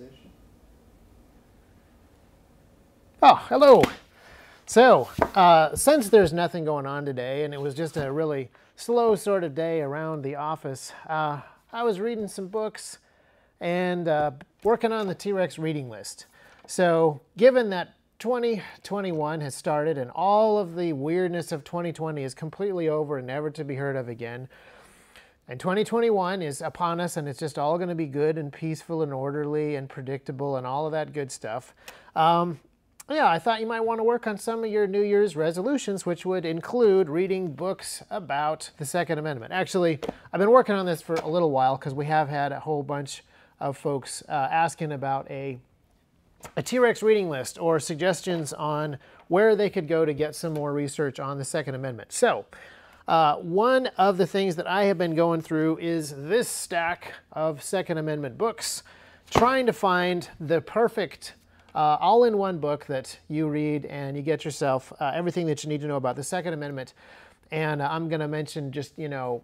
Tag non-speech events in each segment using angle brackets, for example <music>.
position. Oh, hello. So, uh, since there's nothing going on today, and it was just a really slow sort of day around the office, uh, I was reading some books and uh, working on the T-Rex reading list. So, given that 2021 has started and all of the weirdness of 2020 is completely over and never to be heard of again, and 2021 is upon us, and it's just all going to be good and peaceful and orderly and predictable and all of that good stuff. Um, yeah, I thought you might want to work on some of your New Year's resolutions, which would include reading books about the Second Amendment. Actually, I've been working on this for a little while because we have had a whole bunch of folks uh, asking about a, a T-Rex reading list or suggestions on where they could go to get some more research on the Second Amendment. So, uh, one of the things that I have been going through is this stack of Second Amendment books, trying to find the perfect uh, all in one book that you read and you get yourself uh, everything that you need to know about the Second Amendment. And uh, I'm going to mention just, you know,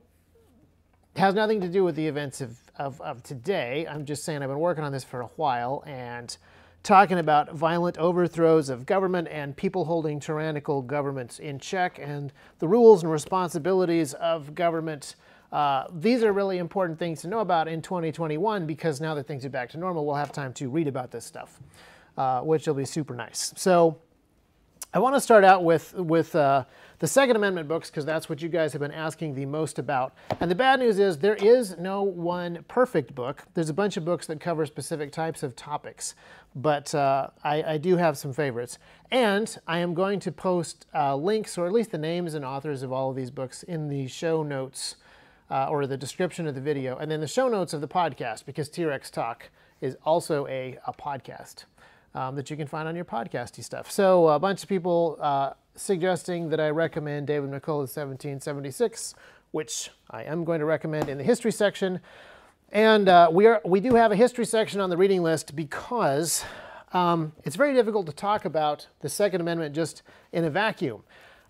has nothing to do with the events of, of, of, today. I'm just saying I've been working on this for a while and talking about violent overthrows of government and people holding tyrannical governments in check and the rules and responsibilities of government. Uh, these are really important things to know about in 2021 because now that things are back to normal, we'll have time to read about this stuff uh, which will be super nice. So I want to start out with, with uh, the Second Amendment books because that's what you guys have been asking the most about. And the bad news is there is no one perfect book. There's a bunch of books that cover specific types of topics, but uh, I, I, do have some favorites. And I am going to post uh, links, or at least the names and authors of all of these books, in the show notes uh, or the description of the video, and then the show notes of the podcast because T-Rex Talk is also a, a podcast um, that you can find on your podcasty stuff. So a bunch of people uh, suggesting that I recommend David McCullough's 1776, which I am going to recommend in the history section. And uh, we, are, we do have a history section on the reading list because um, it's very difficult to talk about the Second Amendment just in a vacuum.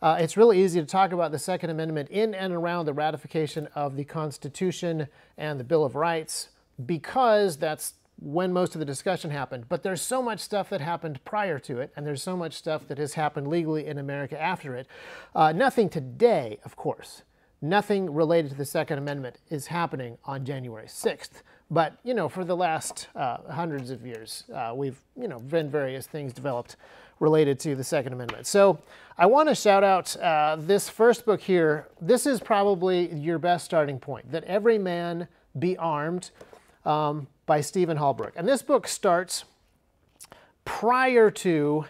Uh, it's really easy to talk about the Second Amendment in and around the ratification of the Constitution and the Bill of Rights because that's when most of the discussion happened. But there's so much stuff that happened prior to it, and there's so much stuff that has happened legally in America after it. Uh, nothing today, of course, nothing related to the Second Amendment is happening on January 6th. But, you know, for the last uh, hundreds of years, uh, we've, you know, been various things developed related to the Second Amendment. So I want to shout out uh, this first book here. This is probably your best starting point, that every man be armed um, by Stephen Halbrook. And this book starts prior to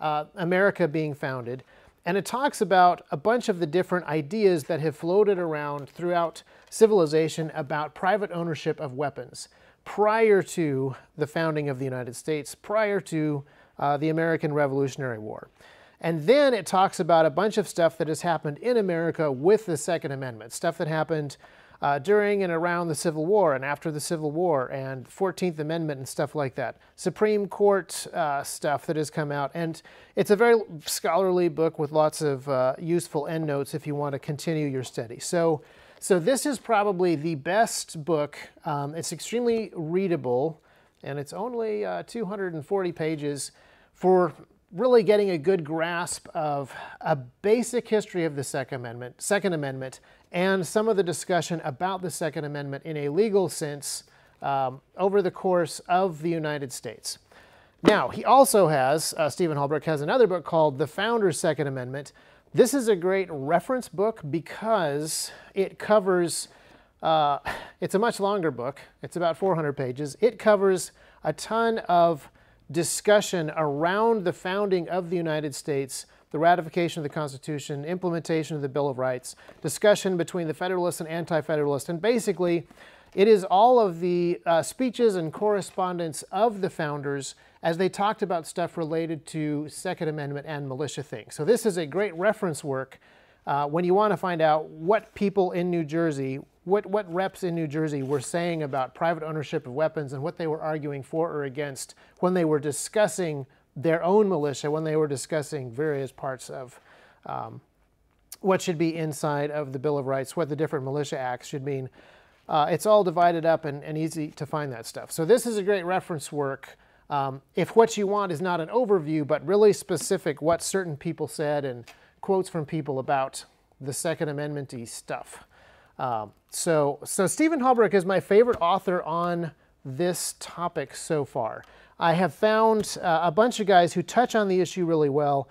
uh, America being founded, and it talks about a bunch of the different ideas that have floated around throughout civilization about private ownership of weapons prior to the founding of the United States, prior to uh, the American Revolutionary War. And then it talks about a bunch of stuff that has happened in America with the Second Amendment, stuff that happened uh, during and around the Civil War and after the Civil War and 14th Amendment and stuff like that. Supreme Court uh, stuff that has come out. And it's a very scholarly book with lots of uh, useful endnotes if you want to continue your study. So, so this is probably the best book. Um, it's extremely readable and it's only uh, 240 pages for really getting a good grasp of a basic history of the Second Amendment, Second Amendment and some of the discussion about the Second Amendment in a legal sense um, over the course of the United States. Now, he also has, uh, Stephen Halbrook has another book called The Founders' Second Amendment. This is a great reference book because it covers, uh, it's a much longer book, it's about 400 pages. It covers a ton of discussion around the founding of the United States the ratification of the Constitution, implementation of the Bill of Rights, discussion between the Federalists and Anti-Federalists, and basically it is all of the uh, speeches and correspondence of the founders as they talked about stuff related to Second Amendment and militia things. So this is a great reference work uh, when you want to find out what people in New Jersey, what, what reps in New Jersey were saying about private ownership of weapons and what they were arguing for or against when they were discussing their own militia when they were discussing various parts of um, what should be inside of the Bill of Rights, what the different militia acts should mean. uh, it's all divided up and, and, easy to find that stuff. So this is a great reference work um, if what you want is not an overview, but really specific what certain people said and quotes from people about the Second Amendment stuff. Um, so, so Stephen Halbrook is my favorite author on this topic so far. I have found uh, a bunch of guys who touch on the issue really well,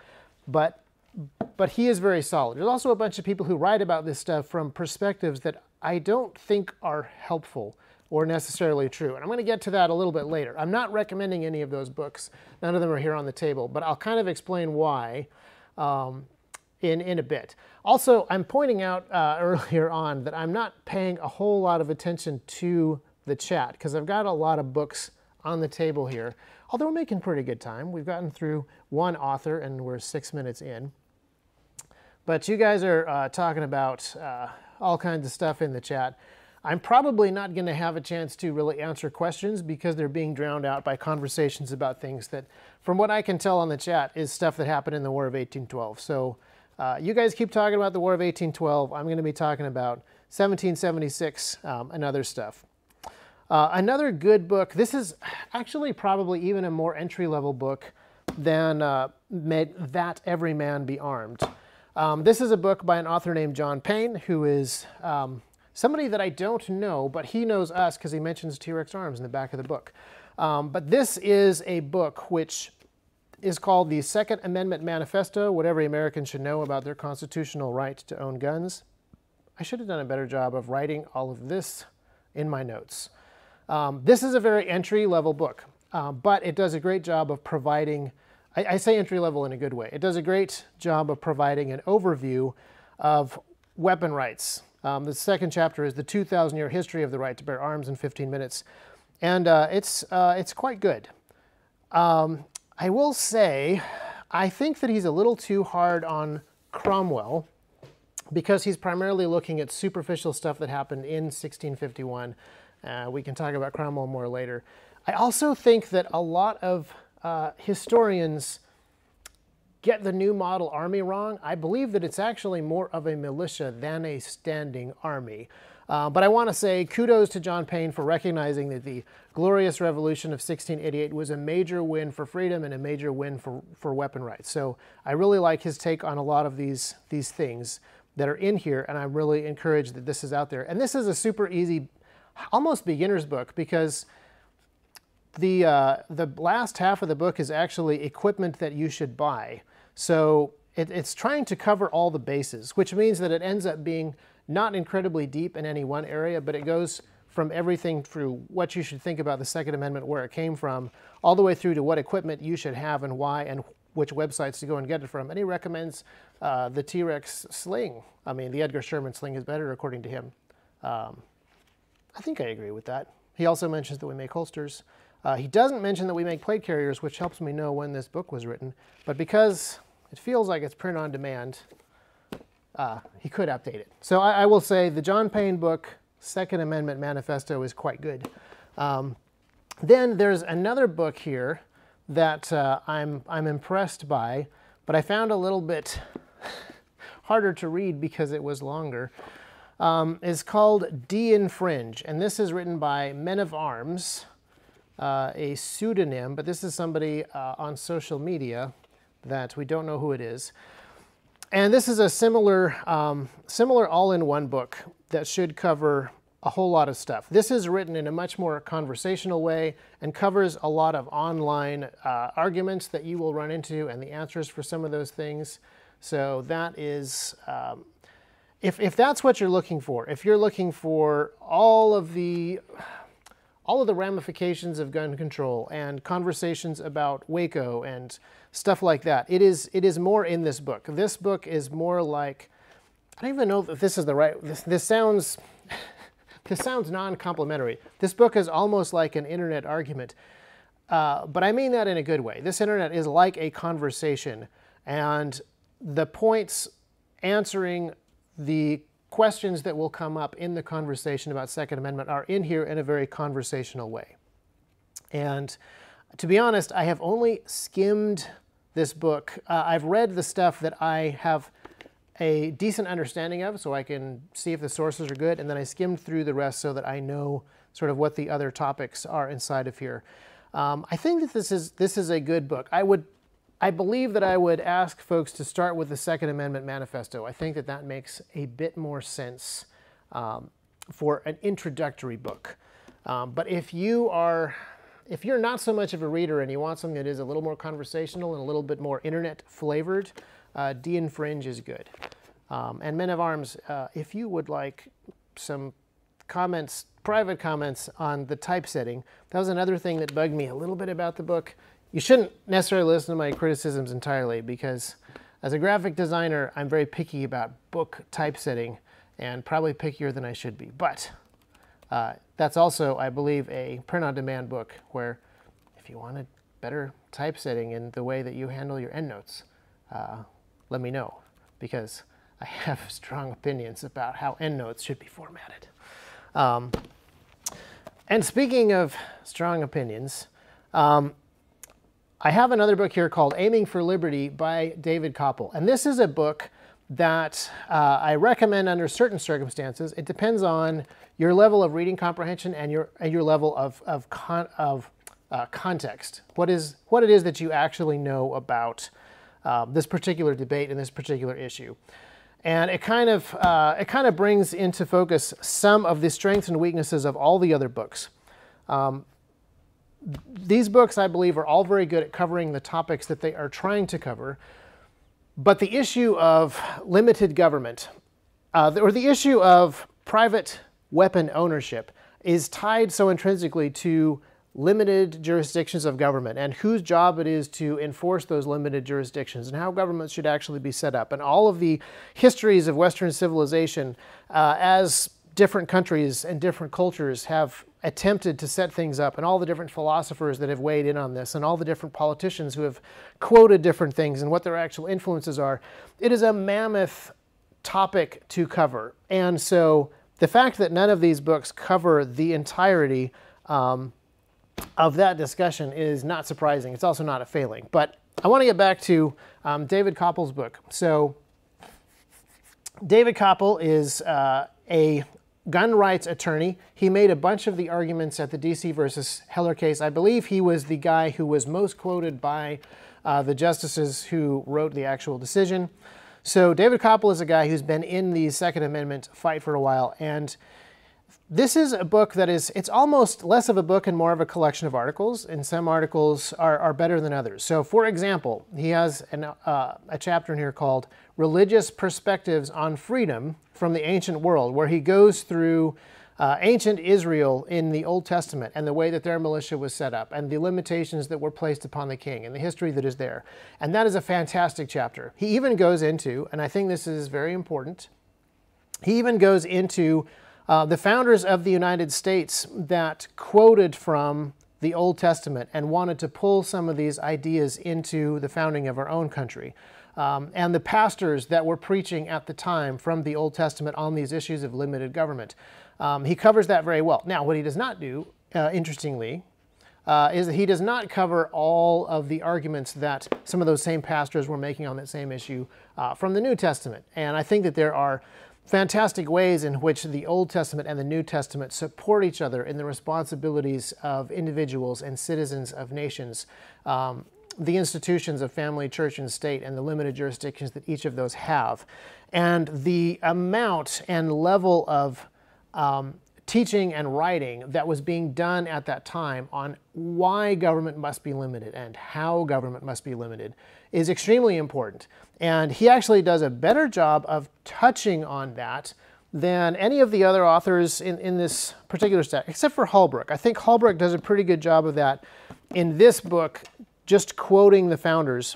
but but he is very solid. There's also a bunch of people who write about this stuff from perspectives that I don't think are helpful or necessarily true. And I'm going to get to that a little bit later. I'm not recommending any of those books. None of them are here on the table, but I'll kind of explain why um, in, in a bit. Also, I'm pointing out uh, <laughs> earlier on that I'm not paying a whole lot of attention to the chat because I've got a lot of books on the table here. Although we're making pretty good time. We've gotten through one author and we're six minutes in. But you guys are uh, talking about uh, all kinds of stuff in the chat. I'm probably not going to have a chance to really answer questions because they're being drowned out by conversations about things that, from what I can tell on the chat, is stuff that happened in the War of 1812. So uh, you guys keep talking about the War of 1812. I'm going to be talking about 1776 um, and other stuff. Uh, another good book, this is actually probably even a more entry-level book than uh, That Every Man Be Armed. Um, this is a book by an author named John Paine, who is um, somebody that I don't know, but he knows us because he mentions T-Rex arms in the back of the book. Um, but this is a book which is called the Second Amendment Manifesto, what every American should know about their constitutional right to own guns. I should have done a better job of writing all of this in my notes. Um, this is a very entry-level book, um, but it does a great job of providing, I, I say entry-level in a good way, it does a great job of providing an overview of weapon rights, um, the second chapter is the 2,000 year history of the right to bear arms in 15 minutes. And uh, it's, uh, it's quite good. Um, I will say, I think that he's a little too hard on Cromwell because he's primarily looking at superficial stuff that happened in 1651. Uh, we can talk about Cromwell more later. I also think that a lot of uh, historians get the new model army wrong. I believe that it's actually more of a militia than a standing army. Uh, but I want to say kudos to John Paine for recognizing that the glorious revolution of 1688 was a major win for freedom and a major win for, for weapon rights. So I really like his take on a lot of these, these things that are in here, and I'm really encouraged that this is out there. And this is a super easy, almost beginner's book because the, uh, the last half of the book is actually equipment that you should buy. So it, it's trying to cover all the bases, which means that it ends up being not incredibly deep in any one area, but it goes from everything through what you should think about the Second Amendment, where it came from, all the way through to what equipment you should have and why and which websites to go and get it from. And he recommends uh, the T-Rex sling. I mean, the Edgar Sherman sling is better according to him. Um, I think I agree with that. He also mentions that we make holsters. Uh, he doesn't mention that we make plate carriers, which helps me know when this book was written. But because it feels like it's print on demand, uh, he could update it. So I, I, will say the John Paine book, Second Amendment Manifesto, is quite good. Um, then there's another book here that uh, I'm, I'm impressed by, but I found a little bit <laughs> harder to read because it was longer. Um, is called De-Infringe, and this is written by Men of Arms, uh, a pseudonym, but this is somebody uh, on social media that we don't know who it is. And this is a similar, um, similar all-in-one book that should cover a whole lot of stuff. This is written in a much more conversational way and covers a lot of online uh, arguments that you will run into and the answers for some of those things. So that is, um, if, if that's what you're looking for, if you're looking for all of the all of the ramifications of gun control and conversations about Waco and stuff like that. It is, it is more in this book. This book is more like, I don't even know if this is the right, this, this sounds, <laughs> this sounds non-complimentary. This book is almost like an internet argument, uh, but I mean that in a good way. This internet is like a conversation and the points answering the questions that will come up in the conversation about Second Amendment are in here in a very conversational way. And to be honest, I have only skimmed this book. Uh, I've read the stuff that I have a decent understanding of so I can see if the sources are good, and then I skimmed through the rest so that I know sort of what the other topics are inside of here. Um, I think that this is this is a good book. I would, I believe that I would ask folks to start with the Second Amendment Manifesto. I think that that makes a bit more sense um, for an introductory book. Um, but if you are, if you're not so much of a reader and you want something that is a little more conversational and a little bit more internet flavored, uh, DeInfringe is good. Um, and Men of Arms, uh, if you would like some comments, private comments on the typesetting, that was another thing that bugged me a little bit about the book. You shouldn't necessarily listen to my criticisms entirely because as a graphic designer, I'm very picky about book typesetting and probably pickier than I should be. But uh, that's also, I believe, a print-on-demand book where if you wanted better typesetting in the way that you handle your endnotes, uh, let me know because I <laughs> have strong opinions about how endnotes should be formatted. Um, and speaking of strong opinions, um, I have another book here called Aiming for Liberty by David Kopel. And this is a book that uh, I recommend under certain circumstances. It depends on your level of reading comprehension and your, and your level of, of, con, of uh, context. What, is, what it is that you actually know about uh, this particular debate and this particular issue. And it kind of uh, it kind of brings into focus some of the strengths and weaknesses of all the other books. Um, these books, I believe, are all very good at covering the topics that they are trying to cover. But the issue of limited government, uh, or the issue of private weapon ownership, is tied so intrinsically to limited jurisdictions of government and whose job it is to enforce those limited jurisdictions and how governments should actually be set up and all of the histories of Western civilization uh, as different countries and different cultures have attempted to set things up and all the different philosophers that have weighed in on this and all the different politicians who have quoted different things and what their actual influences are. It is a mammoth topic to cover. And so the fact that none of these books cover the entirety um, of that discussion is not surprising. It's also not a failing. But I want to get back to um, David Kopel's book. So David Kopel is uh, a gun rights attorney. He made a bunch of the arguments at the DC versus Heller case. I believe he was the guy who was most quoted by uh, the justices who wrote the actual decision. So David Kopel is a guy who's been in the Second Amendment fight for a while, and this is a book that is, it's almost less of a book and more of a collection of articles, and some articles are, are better than others. So for example, he has an, uh, a chapter in here called Religious Perspectives on Freedom from the Ancient World, where he goes through uh, ancient Israel in the Old Testament and the way that their militia was set up and the limitations that were placed upon the king and the history that is there. And that is a fantastic chapter. He even goes into, and I think this is very important, he even goes into uh, the founders of the United States that quoted from the Old Testament and wanted to pull some of these ideas into the founding of our own country. Um, and the pastors that were preaching at the time from the Old Testament on these issues of limited government. Um, he covers that very well. Now, what he does not do, uh, interestingly, uh, is that he does not cover all of the arguments that some of those same pastors were making on that same issue uh, from the New Testament. And I think that there are fantastic ways in which the Old Testament and the New Testament support each other in the responsibilities of individuals and citizens of nations, um, the institutions of family, church, and state, and the limited jurisdictions that each of those have. And the amount and level of um, teaching and writing that was being done at that time on why government must be limited and how government must be limited is extremely important. And he actually does a better job of touching on that than any of the other authors in, in this particular stack, except for Holbrook. I think Holbrook does a pretty good job of that in this book, just quoting the founders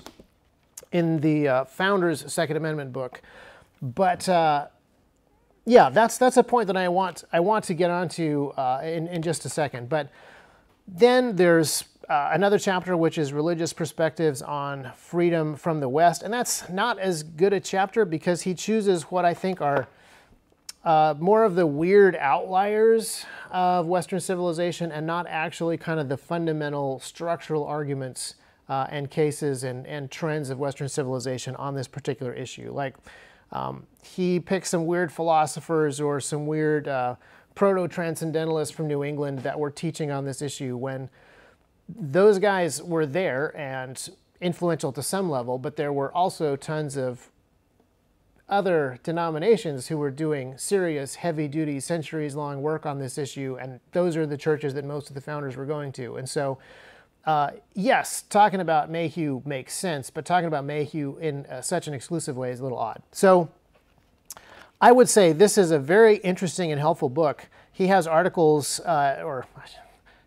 in the uh, Founders Second Amendment book. But uh, yeah, that's that's a point that I want I want to get onto uh, in in just a second. But then there's uh, another chapter which is religious perspectives on freedom from the West, and that's not as good a chapter because he chooses what I think are uh, more of the weird outliers of Western civilization and not actually kind of the fundamental structural arguments uh, and cases and, and trends of Western civilization on this particular issue. Like Um, he picked some weird philosophers or some weird uh, proto transcendentalists from New England that were teaching on this issue when those guys were there and influential to some level, but there were also tons of other denominations who were doing serious, heavy duty, centuries long work on this issue, and those are the churches that most of the founders were going to. And so, uh, yes, talking about Mayhew makes sense, but talking about Mayhew in uh, such an exclusive way is a little odd. So, I would say this is a very interesting and helpful book. He has articles, uh, or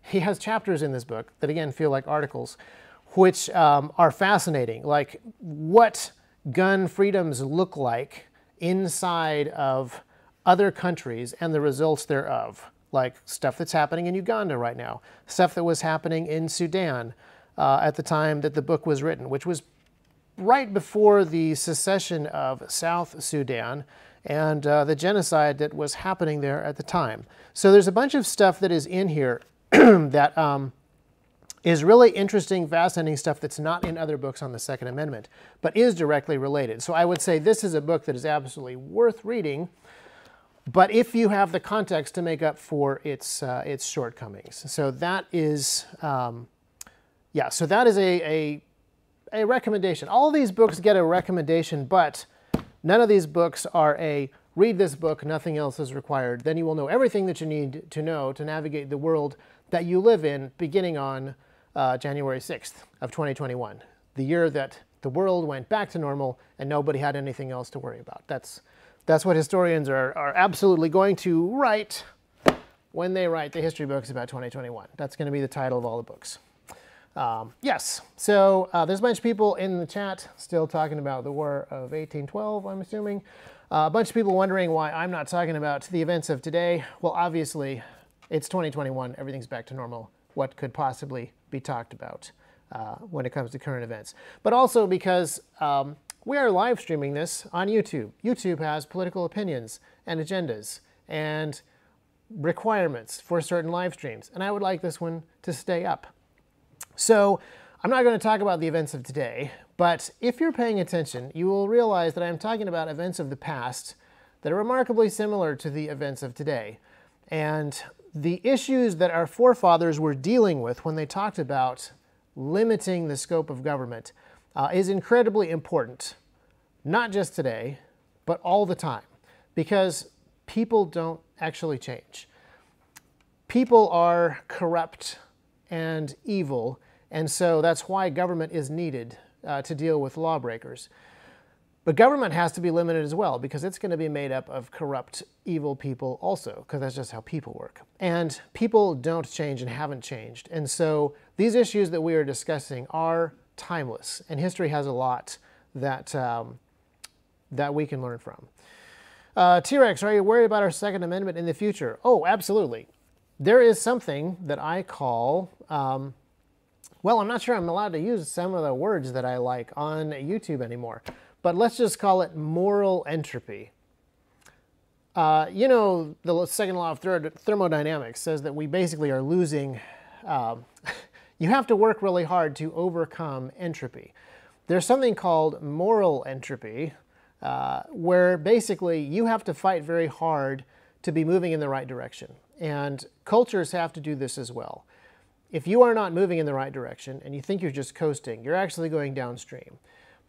he has chapters in this book that again feel like articles, which um, are fascinating. Like what gun freedoms look like inside of other countries and the results thereof, like stuff that's happening in Uganda right now, stuff that was happening in Sudan uh, at the time that the book was written, which was right before the secession of South Sudan and uh, the genocide that was happening there at the time. So there's a bunch of stuff that is in here <clears throat> that um, is really interesting, fascinating stuff that's not in other books on the Second Amendment, but is directly related. So I would say this is a book that is absolutely worth reading, but if you have the context to make up for its, uh, its shortcomings. So that is, um, yeah, so that is a, a, a recommendation. All these books get a recommendation, but none of these books are a read this book, nothing else is required. Then you will know everything that you need to know to navigate the world that you live in beginning on uh, January 6th of 2021, the year that the world went back to normal and nobody had anything else to worry about. That's, that's what historians are, are absolutely going to write when they write the history books about 2021. That's going to be the title of all the books. Um, yes, so uh, there's a bunch of people in the chat still talking about the War of 1812, I'm assuming. Uh, a bunch of people wondering why I'm not talking about the events of today. Well, obviously, it's 2021, everything's back to normal. What could possibly be talked about uh, when it comes to current events? But also because um, we are live streaming this on YouTube. YouTube has political opinions and agendas and requirements for certain live streams, and I would like this one to stay up. So I'm not going to talk about the events of today, but if you're paying attention, you will realize that I'm talking about events of the past that are remarkably similar to the events of today. And the issues that our forefathers were dealing with when they talked about limiting the scope of government uh, is incredibly important, not just today, but all the time, because people don't actually change. People are corrupt and evil, and so that's why government is needed uh, to deal with lawbreakers. But government has to be limited as well because it's going to be made up of corrupt, evil people also, because that's just how people work. And people don't change and haven't changed. And so these issues that we are discussing are timeless, and history has a lot that, um, that we can learn from. Uh, T-Rex, are you worried about our Second Amendment in the future? Oh, absolutely. There is something that I call, um, well, I'm not sure I'm allowed to use some of the words that I like on YouTube anymore but let's just call it moral entropy. Uh, you know, the second law of thermodynamics says that we basically are losing, um, you have to work really hard to overcome entropy. There's something called moral entropy, uh, where basically you have to fight very hard to be moving in the right direction. And cultures have to do this as well. If you are not moving in the right direction and you think you're just coasting, you're actually going downstream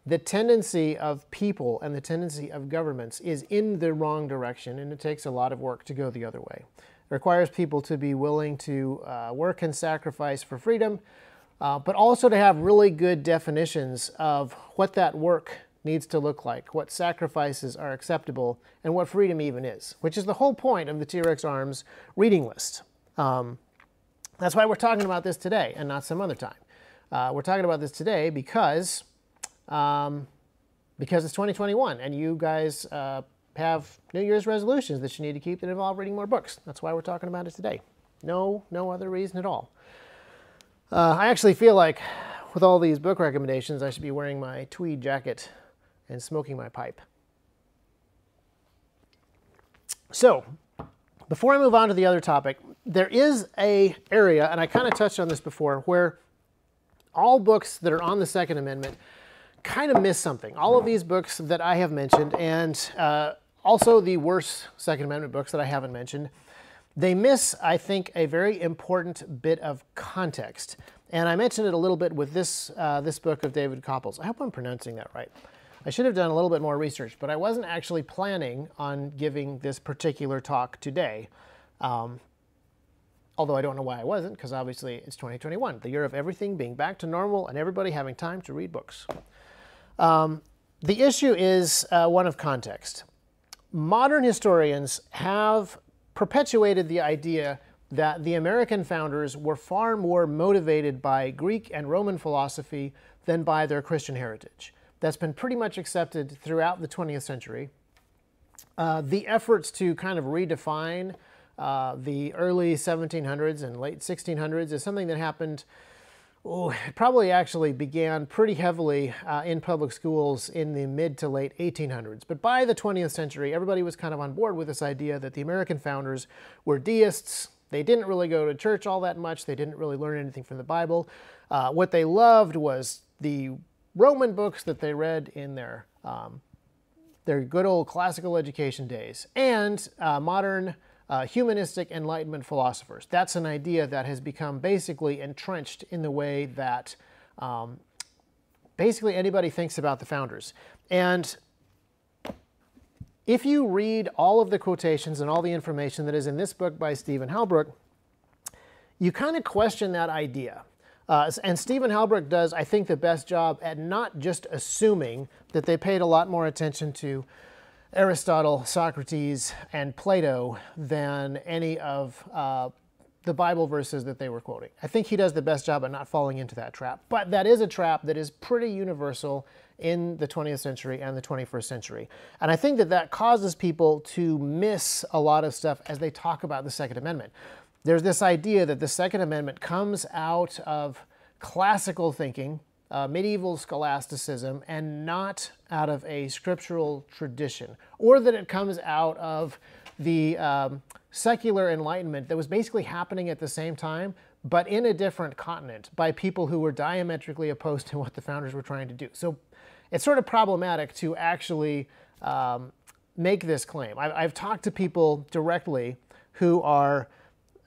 the tendency of people and the tendency of governments is in the wrong direction, and it takes a lot of work to go the other way. Requires people to be willing to uh, work and sacrifice for freedom, uh, but also to have really good definitions of what that work needs to look like, what sacrifices are acceptable, and what freedom even is, which is the whole point of the T-Rex Arms reading list. Um, that's why we're talking about this today and not some other time. Uh, we're talking about this today because um, because it's 2021 and you guys uh, have New Year's resolutions that you need to keep that involve reading more books. That's why we're talking about it today. No, no other reason at all. Uh, I actually feel like with all these book recommendations, I should be wearing my tweed jacket and smoking my pipe. So, before I move on to the other topic, there is a area, and I kind of touched on this before, where all books that are on the Second Amendment kind of miss something. All of these books that I have mentioned, and uh, also the worst Second Amendment books that I haven't mentioned, they miss, I think, a very important bit of context. And I mentioned it a little bit with this, uh, this book of David Kopel's. I hope I'm pronouncing that right. I should have done a little bit more research, but I wasn't actually planning on giving this particular talk today. Um, although I don't know why I wasn't, because obviously it's 2021, the year of everything being back to normal and everybody having time to read books. Um, the issue is uh, one of context. Modern historians have perpetuated the idea that the American founders were far more motivated by Greek and Roman philosophy than by their Christian heritage. That's been pretty much accepted throughout the 20th century. Uh, the efforts to kind of redefine uh, the early 1700s and late 1600s is something that happened Oh, it probably actually began pretty heavily uh, in public schools in the mid to late 1800s. But by the 20th century, everybody was kind of on board with this idea that the American founders were deists. They didn't really go to church all that much. They didn't really learn anything from the Bible. Uh, what they loved was the Roman books that they read in their um, their good old classical education days and uh, modern uh, humanistic Enlightenment philosophers. That's an idea that has become basically entrenched in the way that um, basically anybody thinks about the founders. And if you read all of the quotations and all the information that is in this book by Stephen Halbrook, you kind of question that idea. Uh, and Stephen Halbrook does, I think, the best job at not just assuming that they paid a lot more attention to Aristotle, Socrates, and Plato than any of uh, the Bible verses that they were quoting. I think he does the best job at not falling into that trap. But that is a trap that is pretty universal in the 20th century and the 21st century. And I think that that causes people to miss a lot of stuff as they talk about the Second Amendment. There's this idea that the Second Amendment comes out of classical thinking, uh, medieval scholasticism and not out of a scriptural tradition, or that it comes out of the um, secular enlightenment that was basically happening at the same time, but in a different continent by people who were diametrically opposed to <laughs> what the founders were trying to do. So it's sort of problematic to actually um, make this claim. I've, I've talked to people directly who are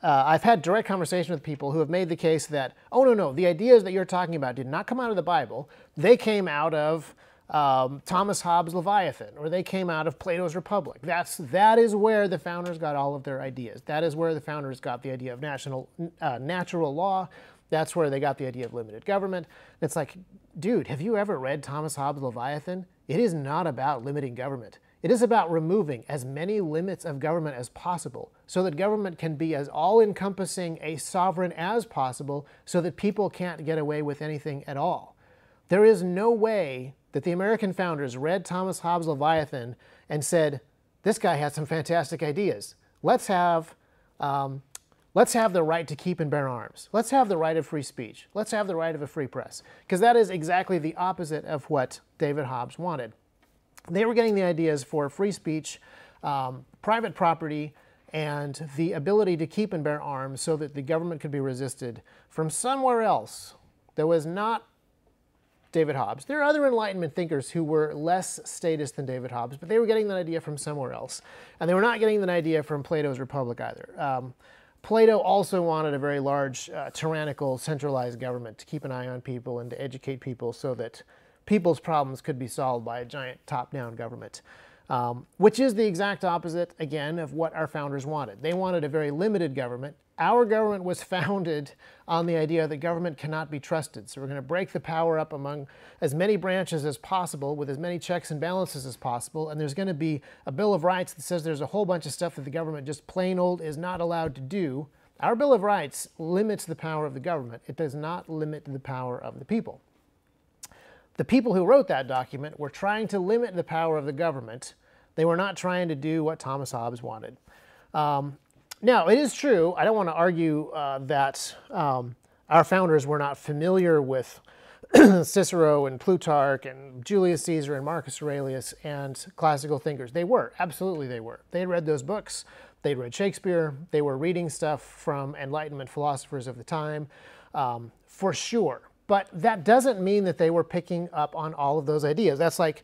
uh, I've had direct conversation with people who have made the case that, oh, no, no, the ideas that you're talking about did not come out of the Bible. They came out of um, Thomas Hobbes' Leviathan, or they came out of Plato's Republic. That's, that is where the founders got all of their ideas. That is where the founders got the idea of national, uh, natural law. That's where they got the idea of limited government. It's like, dude, have you ever read Thomas Hobbes' Leviathan? It is not about limiting government. It is about removing as many limits of government as possible so that government can be as all encompassing a sovereign as possible so that people can't get away with anything at all. There is no way that the American founders read Thomas Hobbes' Leviathan and said, This guy has some fantastic ideas. Let's have. Um, Let's have the right to keep and bear arms. Let's have the right of free speech. Let's have the right of a free press. Because that is exactly the opposite of what David Hobbes wanted they were getting the ideas for free speech, um, private property, and the ability to keep and bear arms so that the government could be resisted from somewhere else that was not David Hobbes. There are other Enlightenment thinkers who were less statist than David Hobbes, but they were getting that idea from somewhere else. And they were not getting that idea from Plato's Republic either. Um, Plato also wanted a very large, uh, tyrannical, centralized government to keep an eye on people and to educate people so that people's problems could be solved by a giant top-down government. Um, which is the exact opposite, again, of what our founders wanted. They wanted a very limited government. Our government was <laughs> founded on the idea that government cannot be trusted. So we're going to break the power up among as many branches as possible with as many checks and balances as possible. And there's going to be a Bill of Rights that says there's a whole bunch of stuff that the government just plain old is not allowed to do. Our Bill of Rights limits the power of the government. It does not limit the power of the people. The people who wrote that document were trying to limit the power of the government. They were not trying to do what Thomas Hobbes wanted. Um, now, it is true, I don't want to argue uh, that um, our founders were not familiar with <clears throat> Cicero and Plutarch and Julius Caesar and Marcus Aurelius and classical thinkers. They were, absolutely they were. They read those books, they'd read Shakespeare, they were reading stuff from Enlightenment philosophers of the time, um, for sure. But that doesn't mean that they were picking up on all of those ideas. That's like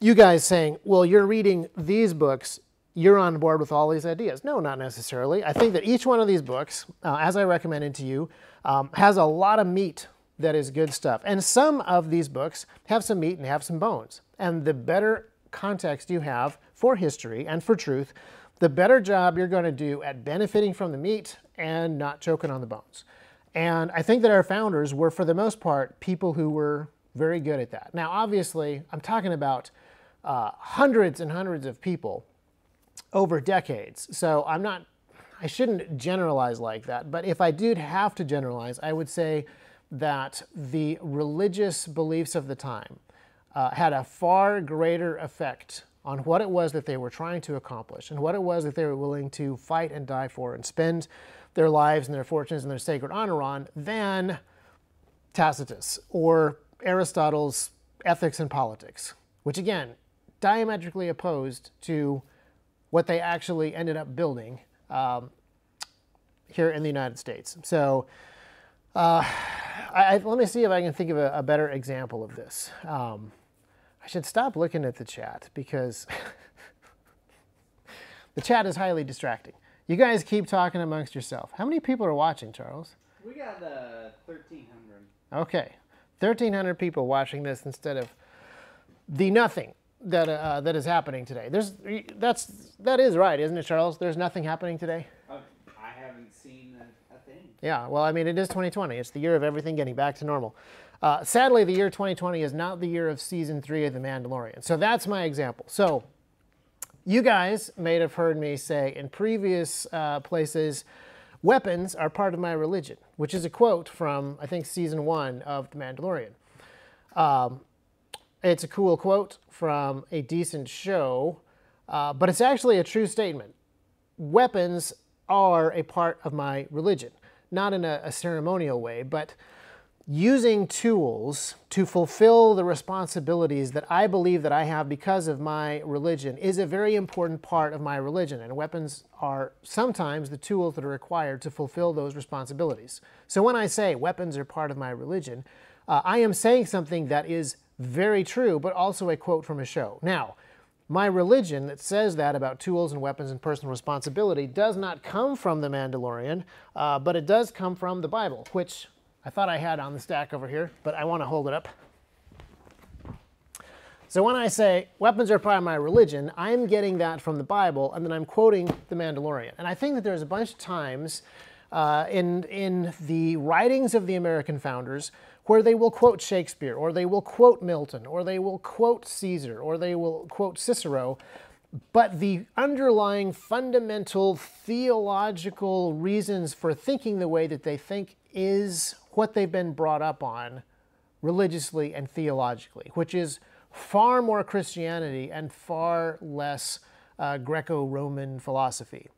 you guys saying, well, you're reading these books, you're on board with all these ideas. No, not necessarily. I think that each one of these books, uh, as I recommended to you, um, has a lot of meat that is good stuff. And some of these books have some meat and have some bones. And the better context you have for history and for truth, the better job you're going to do at benefiting from the meat and not choking on the bones. And I think that our founders were, for the most part, people who were very good at that. Now, obviously, I'm talking about uh, hundreds and hundreds of people over decades. So I'm not, I shouldn't generalize like that. But if I did have to generalize, I would say that the religious beliefs of the time uh, had a far greater effect on what it was that they were trying to accomplish and what it was that they were willing to fight and die for and spend their lives and their fortunes and their sacred honor on than Tacitus or Aristotle's Ethics and Politics, which again, diametrically opposed to what they actually ended up building um, here in the United States. So uh, I, let me see if I can think of a, a better example of this. Um, I should stop looking at the chat because <laughs> the chat is highly distracting. You guys keep talking amongst yourself. How many people are watching, Charles? We got uh, 1,300. Okay. 1,300 people watching this instead of the nothing that, uh, that is happening today. There's, that's, that is right, isn't it, Charles? There's nothing happening today? Uh, I haven't seen a, a, thing. Yeah, well, I mean, it is 2020. It's the year of everything getting back to normal. Uh, sadly, the year 2020 is not the year of season three of The Mandalorian. So that's my example. So you guys may have heard me say in previous uh, places, weapons are part of my religion, which is a quote from, I think, season one of The Mandalorian. Um, it's a cool quote from a decent show, uh, but it's actually a true statement. Weapons are a part of my religion, not in a, a ceremonial way, but using tools to fulfill the responsibilities that I believe that I have because of my religion is a very important part of my religion. And weapons are sometimes the tools that are required to fulfill those responsibilities. So when I say weapons are part of my religion, uh, I am saying something that is very true, but also a quote from a show. Now, my religion that says that about tools and weapons and personal responsibility does not come from the Mandalorian, uh, but it does come from the Bible, which I thought I had on the stack over here, but I want to hold it up. So when I say weapons are part of my religion, I'm getting that from the Bible, and then I'm quoting the Mandalorian. And I think that there's a bunch of times uh, in, in the writings of the American founders where they will quote Shakespeare, or they will quote Milton, or they will quote Caesar, or they will quote Cicero, but the underlying fundamental theological reasons for thinking the way that they think is what they've been brought up on religiously and theologically, which is far more Christianity and far less uh, Greco Roman philosophy.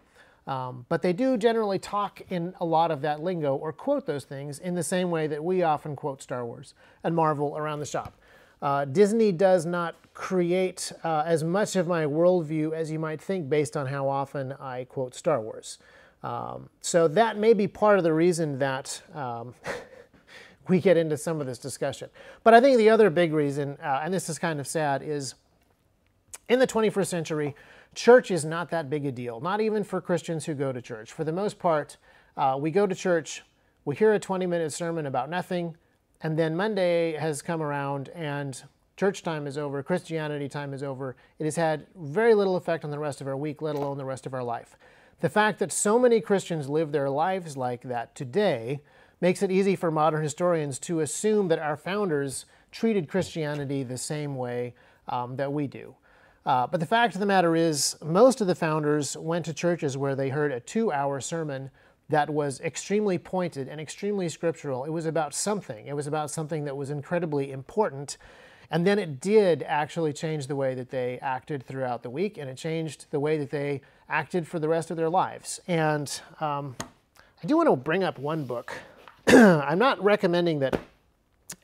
Um, but they do generally talk in a lot of that lingo or quote those things in the same way that we often quote Star Wars and Marvel around the shop. Uh, Disney does not create uh, as much of my worldview as you might think based on how often I quote Star Wars. Um, so that may be part of the reason that um, <laughs> we get into some of this discussion. But I think the other big reason, uh, and this is kind of sad, is in the 21st century, church is not that big a deal, not even for Christians who go to church. For the most part, uh, we go to church, we hear a 20 minute sermon about nothing, and then Monday has come around and church time is over, Christianity time is over. It has had very little effect on the rest of our week, let alone the rest of our life. The fact that so many Christians live their lives like that today makes it easy for modern historians to assume that our founders treated Christianity the same way um, that we do. Uh, but the fact of the matter is, most of the founders went to churches where they heard a two hour sermon that was extremely pointed and extremely scriptural. It was about something, it was about something that was incredibly important. And then it did actually change the way that they acted throughout the week, and it changed the way that they acted for the rest of their lives. And um, I do want to bring up one book. <clears throat> I'm not recommending that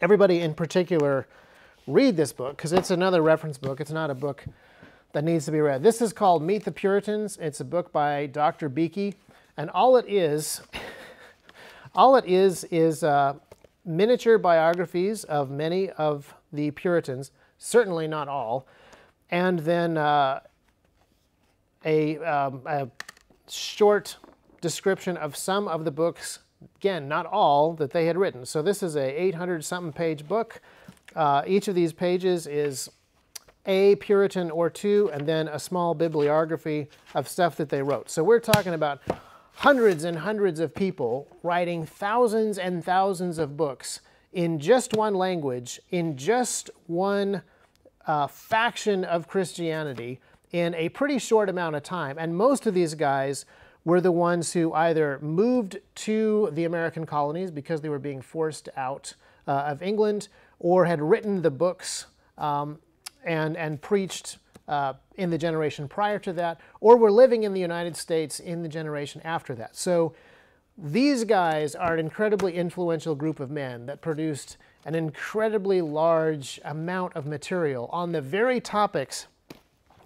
everybody in particular read this book because it's another reference book. It's not a book that needs to be read. This is called Meet the Puritans. It's a book by Dr. Beeke, and all it is, <laughs> all it is, is uh, miniature biographies of many of the Puritans, certainly not all, and then uh, a, um, a short description of some of the books, again, not all, that they had written. So this is a 800 something page book. Uh, each of these pages is a Puritan or two, and then a small bibliography of stuff that they wrote. So we're talking about hundreds and hundreds of people writing thousands and thousands of books in just one language, in just one uh, faction of Christianity in a pretty short amount of time. And most of these guys were the ones who either moved to the American colonies because they were being forced out uh, of England or had written the books um, and, and preached uh, in the generation prior to that, or were living in the United States in the generation after that. So these guys are an incredibly influential group of men that produced an incredibly large amount of material on the very topics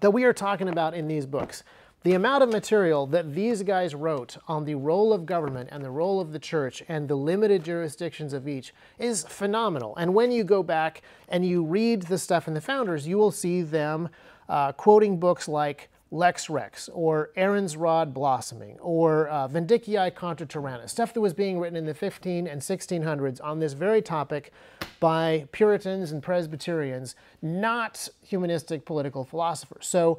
that we are talking about in these books. The amount of material that these guys wrote on the role of government and the role of the church and the limited jurisdictions of each is phenomenal. And when you go back and you read the stuff in the Founders, you will see them uh, quoting books like Lex Rex or Aaron's Rod Blossoming or uh, Vindiciae contra Tyrannos, stuff that was being written in the 15 and 1600s on this very topic by Puritans and Presbyterians, not humanistic political philosophers. So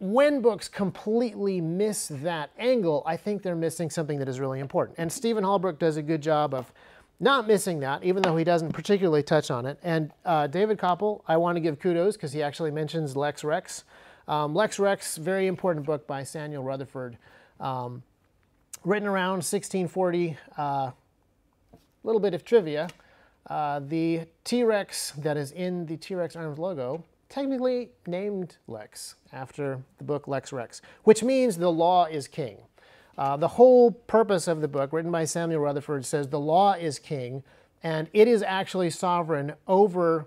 when books completely miss that angle, I think they're missing something that is really important. And Stephen Holbrook does a good job of not missing that, even though he doesn't particularly touch on it. And uh, David Kopel, I want to give kudos because he actually mentions Lex Rex. Um, Lex Rex, very important book by Samuel Rutherford, um, written around 1640. A uh, little bit of trivia. Uh, the T-Rex that is in the T-Rex Arms logo technically named Lex after the book Lex Rex, which means the law is king. Uh, the whole purpose of the book, written by Samuel Rutherford, says the law is king and it is actually sovereign over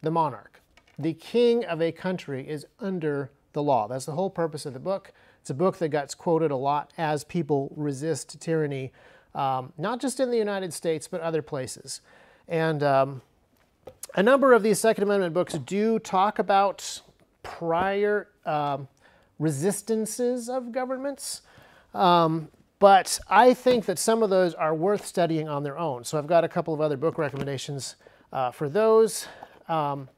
the monarch. The king of a country is under the law. That's the whole purpose of the book. It's a book that gets quoted a lot as people resist tyranny, um, not just in the United States, but other places. And um, a number of these Second Amendment books do talk about prior um, resistances of governments. Um, but I think that some of those are worth studying on their own. So I've got a couple of other book recommendations uh, for those. Um,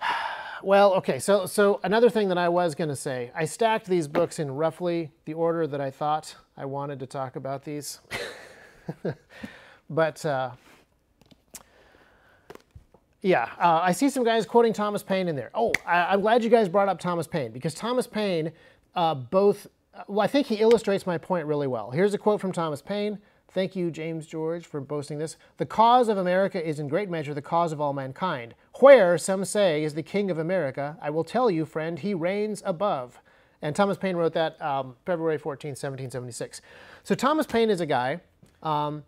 <sighs> well, okay, so, so another thing that I was going to say, I stacked these books in roughly the order that I thought I wanted to talk about these. <laughs> but uh, yeah, uh, I see some guys quoting Thomas Paine in there. Oh, I, am glad you guys brought up Thomas Paine because Thomas Paine uh, both, well, I think he illustrates my point really well. Here's a quote from Thomas Paine. Thank you, James George, for boasting this. The cause of America is in great measure the cause of all mankind. Where, some say, is the king of America, I will tell you, friend, he reigns above. And Thomas Paine wrote that um, February 14, 1776. So Thomas Paine is a guy um,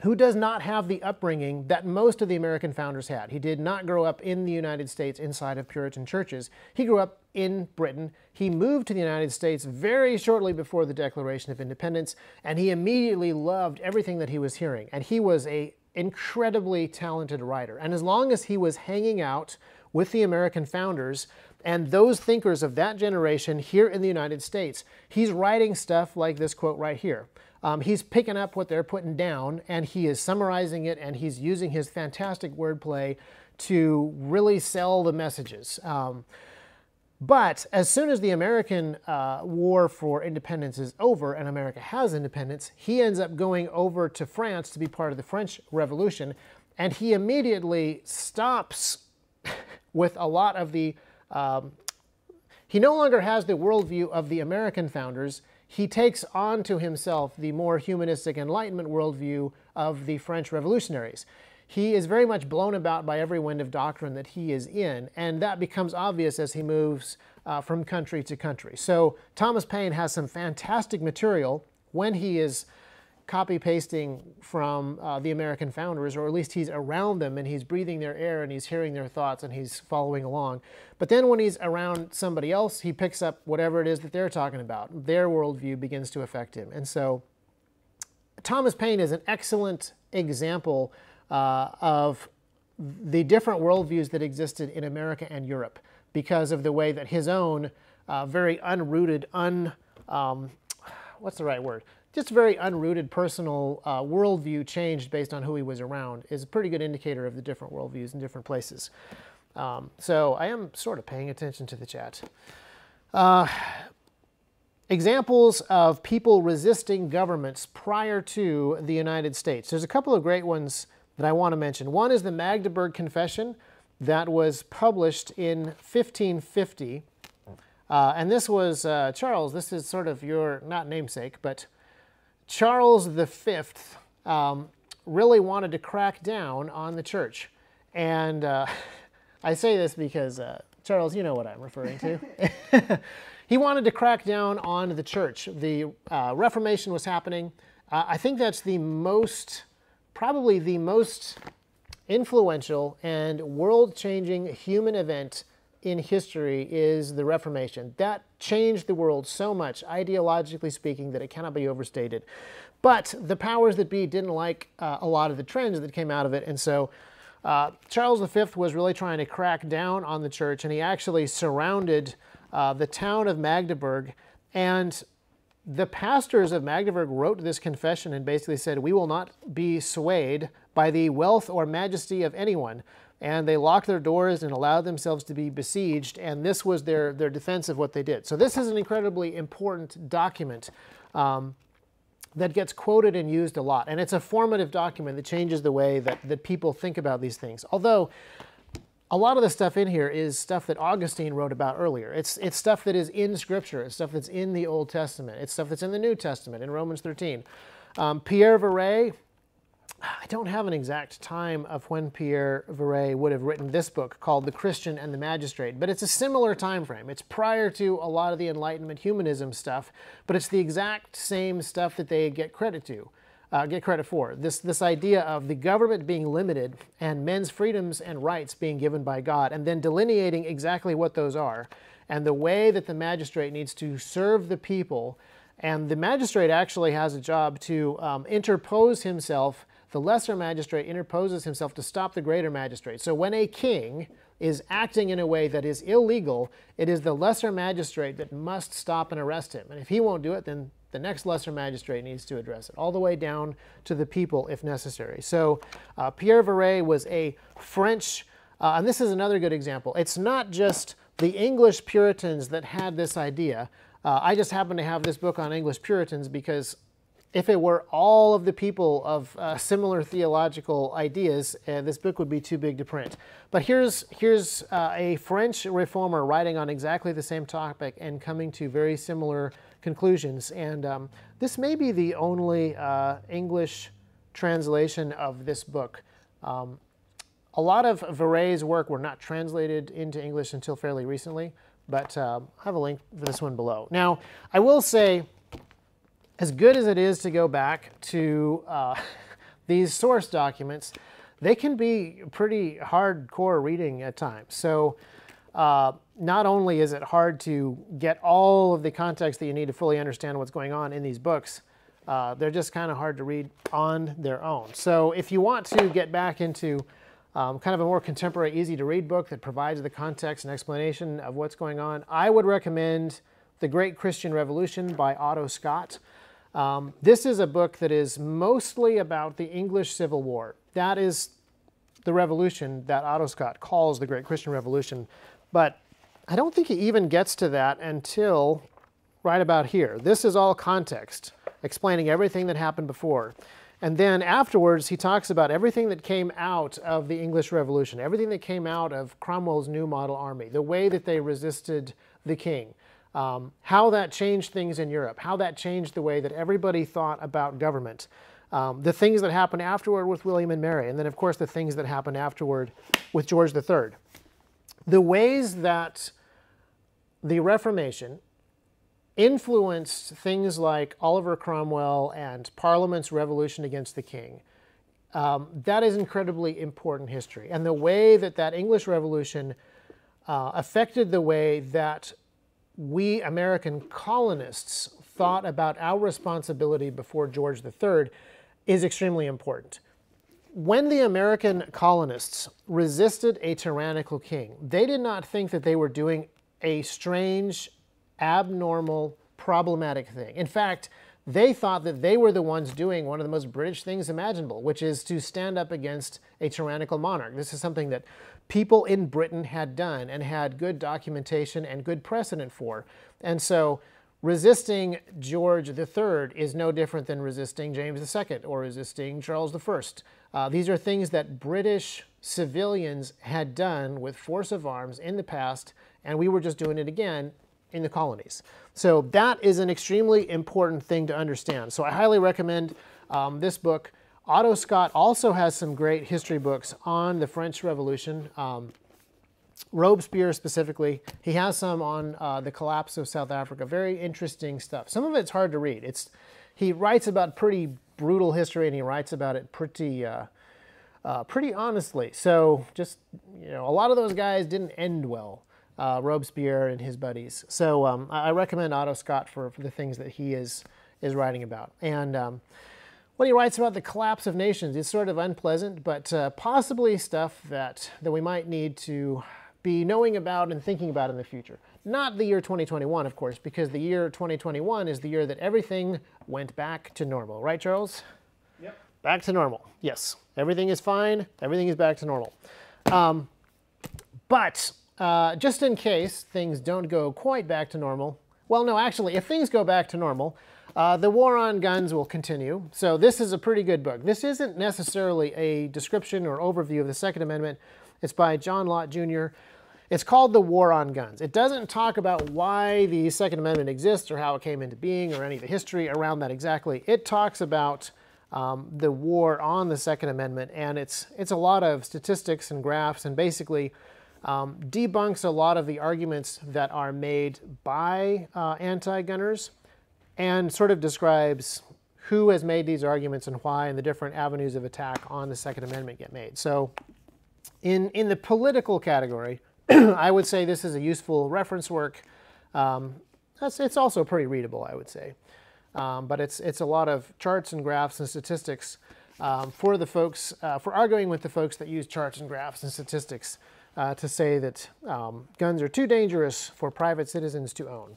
who does not have the upbringing that most of the American founders had. He did not grow up in the United States inside of Puritan churches. He grew up in Britain. He moved to the United States very shortly before the Declaration of Independence, and he immediately loved everything that he was hearing. And he was a incredibly talented writer. And as long as he was hanging out with the American founders and those thinkers of that generation here in the United States, he's writing stuff like this quote right here. Um, he's picking up what they're putting down and he is summarizing it and he's using his fantastic wordplay to really sell the messages. Um, but as soon as the American uh, war for independence is over and America has independence, he ends up going over to France to be part of the French Revolution. And he immediately stops <laughs> with a lot of the. Um, he no longer has the worldview of the American founders he takes on to himself the more humanistic Enlightenment worldview of the French revolutionaries. He is very much blown about by every wind of doctrine that he is in, and that becomes obvious as he moves uh, from country to country. So Thomas Paine has some fantastic material when he is copy pasting from uh, the American founders, or at least he's around them and he's breathing their air and he's hearing their thoughts and he's following along. But then when he's around somebody else, he picks up whatever it is that they're talking about. Their worldview begins to affect him. And so Thomas Paine is an excellent example uh, of the different worldviews that existed in America and Europe because of the way that his own uh, very unrooted, un um, what's the right word? Just a very unrooted personal uh, worldview changed based on who he was around is a pretty good indicator of the different worldviews in different places. Um, so I am sort of paying attention to the chat. Uh, examples of people resisting governments prior to the United States. There's a couple of great ones that I want to mention. One is the Magdeburg Confession that was published in 1550. Uh, and this was uh, Charles, this is sort of your, not namesake, but Charles V um, really wanted to crack down on the church. And uh, <laughs> I say this because, uh, Charles, you know what I'm referring to. <laughs> he wanted to crack down on the church. The uh, Reformation was happening. Uh, I think that's the most, probably the most influential and world-changing human event in history is the Reformation. That changed the world so much, ideologically speaking, that it cannot be overstated. But the powers that be didn't like uh, a lot of the trends that came out of it, and so uh, Charles V was really trying to crack down on the church, and he actually surrounded uh, the town of Magdeburg. And the pastors of Magdeburg wrote this confession and basically said, We will not be swayed by the wealth or majesty of anyone. And they locked their doors and allowed themselves to be besieged, and this was their, their defense of what they did. So, this is an incredibly important document um, that gets quoted and used a lot. And it's a formative document that changes the way that, that people think about these things. Although, a lot of the stuff in here is stuff that Augustine wrote about earlier. It's, it's stuff that is in Scripture. It's stuff that's in the Old Testament. It's stuff that's in the New Testament, in Romans 13. Um, Pierre Viret, I don't have an exact time of when Pierre Viret would have written this book called The Christian and the Magistrate, but it's a similar time frame. It's prior to a lot of the Enlightenment humanism stuff, but it's the exact same stuff that they get credit to. Uh, get credit for this this idea of the government being limited and men's freedoms and rights being given by God, and then delineating exactly what those are, and the way that the magistrate needs to serve the people, and the magistrate actually has a job to um, interpose himself the lesser magistrate interposes himself to stop the greater magistrate. So when a king is acting in a way that is illegal, it is the lesser magistrate that must stop and arrest him. And if he won't do it, then the next lesser magistrate needs to address it, all the way down to the people if necessary. So uh, Pierre Viret was a French, uh, and this is another good example. It's not just the English Puritans that had this idea. Uh, I just happen to have this book on English Puritans because if it were all of the people of uh, similar theological ideas, uh, this book would be too big to print. But here's, here's uh, a French reformer writing on exactly the same topic and coming to very similar conclusions. And um, this may be the only uh, English translation of this book. Um, a lot of Viret's work were not translated into English until fairly recently, but um, I have a link for this one below. Now, I will say, as good as it is to go back to uh, <laughs> these source documents, they can be pretty hardcore reading at times. So uh, not only is it hard to get all of the context that you need to fully understand what's going on in these books, uh, they're just kind of hard to read on their own. So if you want to get back into um, kind of a more contemporary, easy to read book that provides the context and explanation of what's going on, I would recommend The Great Christian Revolution by Otto Scott. Um, this is a book that is mostly about the English Civil War. That is the revolution that Otto Scott calls the Great Christian Revolution. But I don't think he even gets to that until right about here. This is all context, explaining everything that happened before. And then afterwards, he talks about everything that came out of the English Revolution, everything that came out of Cromwell's New Model Army, the way that they resisted the king, um, how that changed things in Europe, how that changed the way that everybody thought about government, um, the things that happened afterward with William and Mary, and then, of course, the things that happened afterward with George III. The ways that the Reformation influenced things like Oliver Cromwell and Parliament's revolution against the king. Um, that is incredibly important history. And the way that that English Revolution uh, affected the way that we American colonists thought about our responsibility before George III is extremely important. When the American colonists resisted a tyrannical king, they did not think that they were doing a strange, abnormal, problematic thing. In fact, they thought that they were the ones doing one of the most British things imaginable, which is to stand up against a tyrannical monarch. This is something that people in Britain had done and had good documentation and good precedent for. And so resisting George III is no different than resisting James II or resisting Charles I. Uh, these are things that British civilians had done with force of arms in the past, and we were just doing it again in the colonies. So that is an extremely important thing to understand. So I highly recommend um, this book. Otto Scott also has some great history books on the French Revolution. Um, Robespierre specifically, he has some on uh, the collapse of South Africa. Very interesting stuff. Some of it's hard to read. It's he writes about pretty brutal history and he writes about it pretty uh, uh, pretty honestly. So just you know, a lot of those guys didn't end well uh, Robespierre and his buddies. So um, I recommend Otto Scott for, for the things that he is, is writing about. And um, when he writes about the collapse of nations, it's sort of unpleasant, but uh, possibly stuff that, that we might need to be knowing about and thinking about in the future. Not the year 2021, of course, because the year 2021 is the year that everything went back to normal. Right, Charles? Yep. Back to normal. Yes. Everything is fine. Everything is back to normal. Um, but uh, just in case things don't go quite back to normal, well, no, actually, if things go back to normal, uh, the war on guns will continue. So this is a pretty good book. This isn't necessarily a description or overview of the Second Amendment. It's by John Lott Jr. It's called The War on Guns. It doesn't talk about why the Second Amendment exists or how it came into being or any of the history around that exactly. It talks about um, the war on the Second Amendment, and it's, it's a lot of statistics and graphs and basically um, debunks a lot of the arguments that are made by uh, anti-gunners and sort of describes who has made these arguments and why and the different avenues of attack on the Second Amendment get made. So in, in the political category, <clears throat> I would say this is a useful reference work. Um, it's also pretty readable, I would say. Um, but it's, it's a lot of charts and graphs and statistics um, for the folks, uh, for arguing with the folks that use charts and graphs and statistics uh, to say that um, guns are too dangerous for private citizens to own.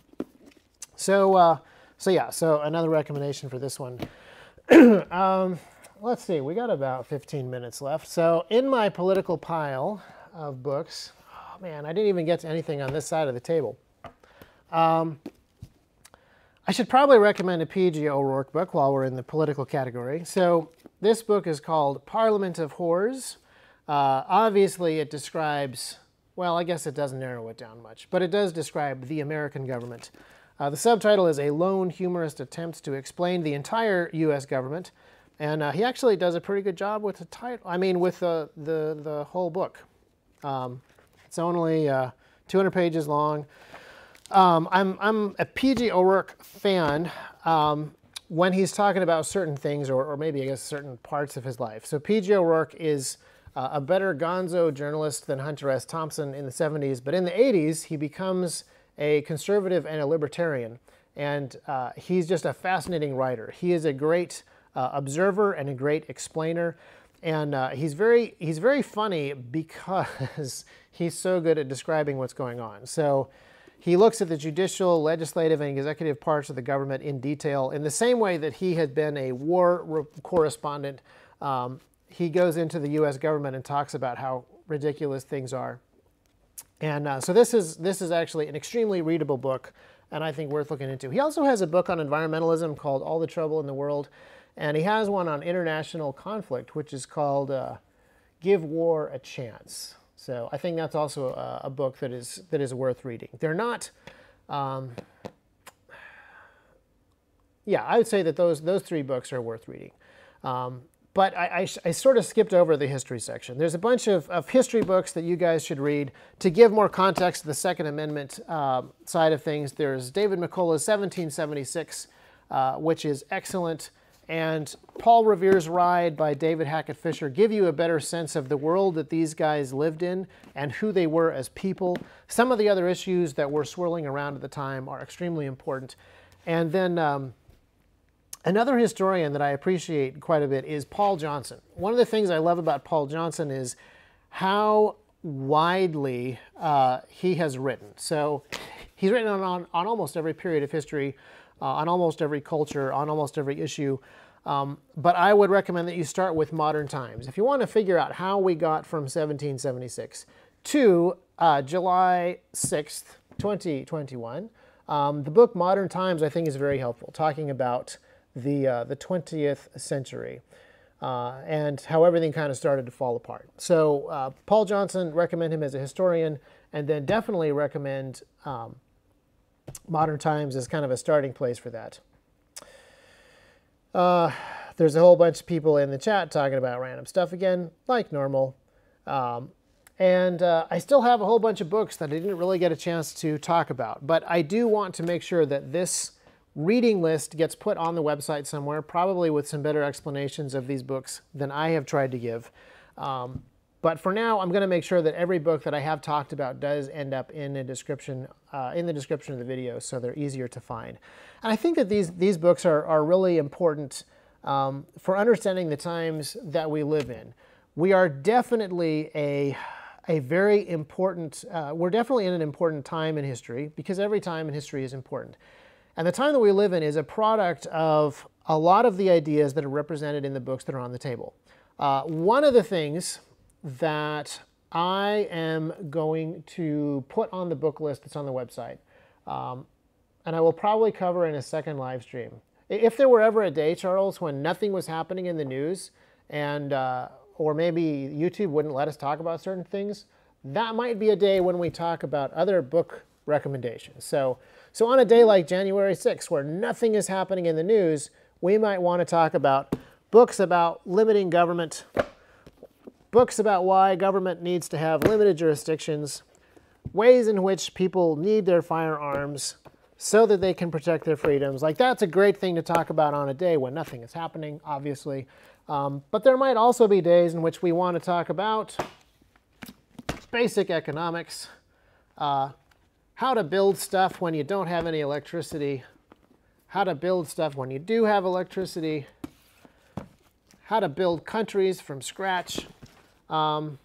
So, uh, so yeah, so another recommendation for this one. <clears throat> um, let's see, we got about 15 minutes left. So in my political pile of books, oh man, I didn't even get to anything on this side of the table. Um, I should probably recommend a P.J. O'Rourke book while we're in the political category. So this book is called Parliament of Whores, uh, obviously, it describes, well, I guess it doesn't narrow it down much, but it does describe the American government. Uh, the subtitle is A Lone Humorist Attempts to Explain the Entire U.S. Government. And uh, he actually does a pretty good job with the title, I mean, with the, the, the whole book. Um, it's only uh, 200 pages long. Um, I'm, I'm a P.J. O'Rourke fan um, when he's talking about certain things, or, or maybe, I guess, certain parts of his life. So P.J. O'Rourke is uh, a better gonzo journalist than Hunter S. Thompson in the 70s, but in the 80s, he becomes a conservative and a libertarian. And uh, he's just a fascinating writer. He is a great uh, observer and a great explainer. And uh, he's, very, he's very funny because <laughs> he's so good at describing what's going on. So he looks at the judicial, legislative, and executive parts of the government in detail in the same way that he had been a war correspondent um, he goes into the U.S. government and talks about how ridiculous things are. And uh, so this is this is actually an extremely readable book, and I think worth looking into. He also has a book on environmentalism called All the Trouble in the World, and he has one on international conflict, which is called uh, Give War a Chance. So I think that's also a, a, book that is that is worth reading. They're not. Um, yeah, I would say that those those three books are worth reading. Um, but I, I, I, sort of skipped over the history section. There's a bunch of, of history books that you guys should read to give more context to the Second Amendment uh, side of things. There's David McCullough's 1776, uh, which is excellent. and Paul Revere's Ride by David Hackett Fischer give you a better sense of the world that these guys lived in and who they were as people. Some of the other issues that were swirling around at the time are extremely important. And then um, another historian that I appreciate quite a bit is Paul Johnson. One of the things I love about Paul Johnson is how widely uh, he has written. So he's written on, on, on almost every period of history uh, on almost every culture, on almost every issue. Um, but I would recommend that you start with modern times. If you want to figure out how we got from 1776 to uh, July 6th, 2021, um, the book Modern Times I think is very helpful, talking about the, uh, the 20th century. Uh, and how everything kind of started to fall apart. So uh, Paul Johnson, recommend him as a historian, and then definitely recommend um, modern times is kind of a starting place for that. Uh, there's a whole bunch of people in the chat talking about random stuff again, like normal. Um, and uh, I still have a whole bunch of books that I didn't really get a chance to talk about. But I do want to make sure that this reading list gets put on the website somewhere, probably with some better explanations of these books than I have tried to give. Um, but for now, I'm going to make sure that every book that I have talked about does end up in a description, uh, in the description of the video, so they're easier to find. And I think that these these books are are really important um, for understanding the times that we live in. We are definitely a a very important. Uh, we're definitely in an important time in history because every time in history is important. And the time that we live in is a product of a lot of the ideas that are represented in the books that are on the table. Uh, one of the things that I am going to put on the book list that's on the website. Um, and I will probably cover in a second live stream. If there were ever a day, Charles, when nothing was happening in the news and uh, or maybe YouTube wouldn't let us talk about certain things, that might be a day when we talk about other book recommendations. So, so on a day like January 6th, where nothing is happening in the news, we might want to talk about books about limiting government books about why government needs to have limited jurisdictions, ways in which people need their firearms so that they can protect their freedoms. Like that's a great thing to talk about on a day when nothing is happening, obviously. Um, but there might also be days in which we want to talk about basic economics, uh, how to build stuff when you don't have any electricity, how to build stuff when you do have electricity, how to build countries from scratch, um,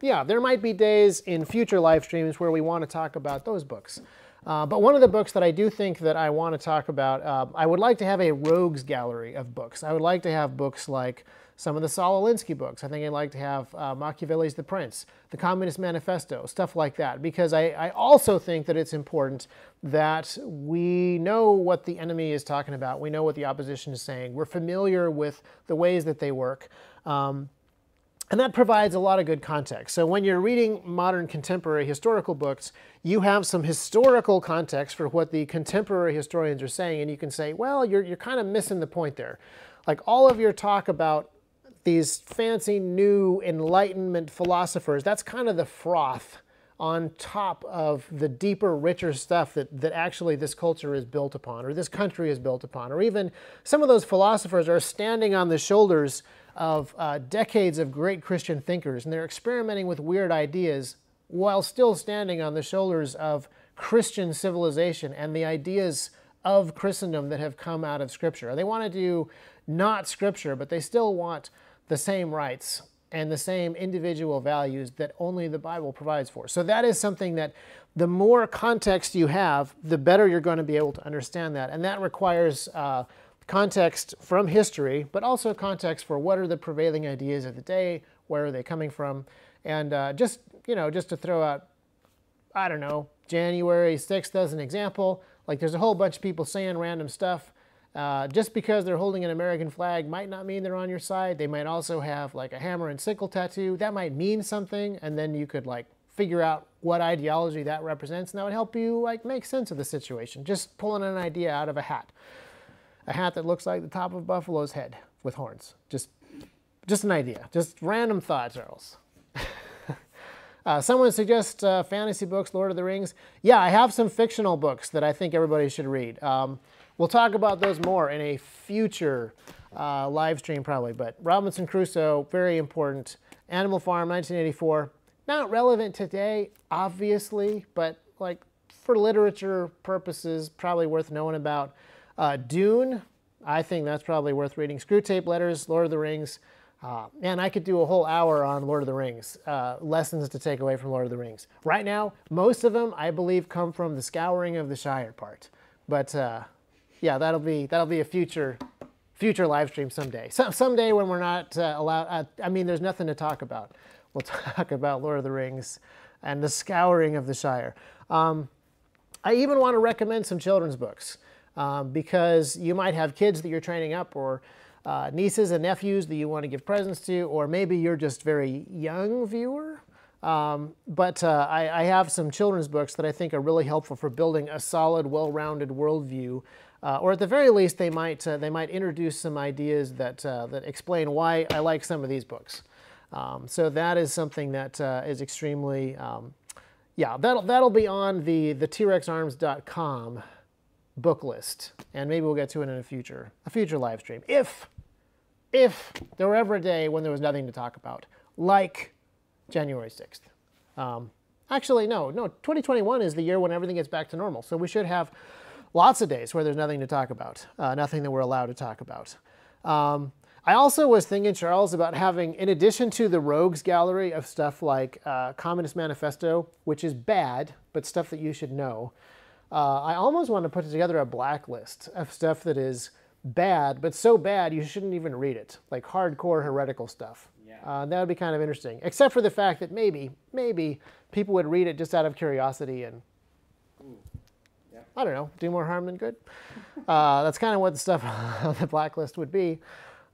yeah, there might be days in future live streams where we want to talk about those books. Uh, but one of the books that I do think that I want to talk about, uh, I would like to have a rogues gallery of books. I would like to have books like some of the Saul Alinsky books. I think I'd like to have uh, Machiavelli's The Prince, The Communist Manifesto, stuff like that, because I, I, also think that it's important that we know what the enemy is talking about. We know what the opposition is saying. We're familiar with the ways that they work. Um, and that provides a lot of good context. So when you're reading modern contemporary historical books, you have some historical context for what the contemporary historians are saying, and you can say, well, you're, you're kind of missing the point there. Like all of your talk about these fancy new Enlightenment philosophers, that's kind of the froth on top of the deeper, richer stuff that, that actually this culture is built upon, or this country is built upon, or even some of those philosophers are standing on the shoulders of uh, decades of great Christian thinkers, and they're experimenting with weird ideas while still standing on the shoulders of Christian civilization and the ideas of Christendom that have come out of Scripture. They want to do not Scripture, but they still want the same rights and the same individual values that only the Bible provides for. So that is something that the more context you have, the better you're going to be able to understand that. And that requires uh, context from history, but also context for what are the prevailing ideas of the day, where are they coming from, and uh, just you know just to throw out, I don't know, January 6th as an example. Like there's a whole bunch of people saying random stuff. Uh, just because they're holding an American flag might not mean they're on your side. They might also have like a hammer and sickle tattoo. That might mean something, and then you could like figure out what ideology that represents, and that would help you like make sense of the situation. Just pulling an idea out of a hat a hat that looks like the top of Buffalo's head with horns. Just, just an idea. Just random thoughts, Charles. <laughs> uh, someone suggests uh, fantasy books, Lord of the Rings. Yeah, I have some fictional books that I think everybody should read. Um, we'll talk about those more in a future uh, live stream probably. But Robinson Crusoe, very important. Animal Farm, 1984, not relevant today, obviously, but like for literature purposes, probably worth knowing about. Uh, Dune, I think that's probably worth reading. Screwtape Letters, Lord of the Rings. Uh, man, I could do a whole hour on Lord of the Rings, uh, lessons to take away from Lord of the Rings. Right now, most of them, I believe, come from the scouring of the Shire part. But uh, yeah, that'll be that'll be a future future live stream someday. So, someday when we're not uh, allowed. Uh, I mean, there's nothing to talk about. We'll <laughs> talk about Lord of the Rings and the scouring of the Shire. Um, I even want to recommend some children's books um, because you might have kids that you're training up or uh, nieces and nephews that you want to give presents to, or maybe you're just very young viewer. Um, but uh, I, I, have some children's books that I think are really helpful for building a solid, well-rounded worldview. Uh, or at the very least, they might uh, they might introduce some ideas that uh, that explain why I like some of these books. Um, so that is something that uh, is extremely um, yeah, that'll, that'll be on the, the trexarms.com book list. And maybe we'll get to it in a future, a future live stream. If, if there were ever a day when there was nothing to talk about, like January 6th. Um, actually, no, no, 2021 is the year when everything gets back to normal. So we should have lots of days where there's nothing to talk about, uh, nothing that we're allowed to talk about. Um, I also was thinking, Charles, about having, in addition to the rogues gallery of stuff like uh, Communist Manifesto, which is bad, but stuff that you should know, uh, I almost want to put together a blacklist of stuff that is bad, but so bad you shouldn't even read it, like hardcore heretical stuff. Yeah. Uh, that would be kind of interesting, except for the fact that maybe, maybe people would read it just out of curiosity and. I don't know, do more harm than good. Uh, that's kind of what the stuff <laughs> on the blacklist would be.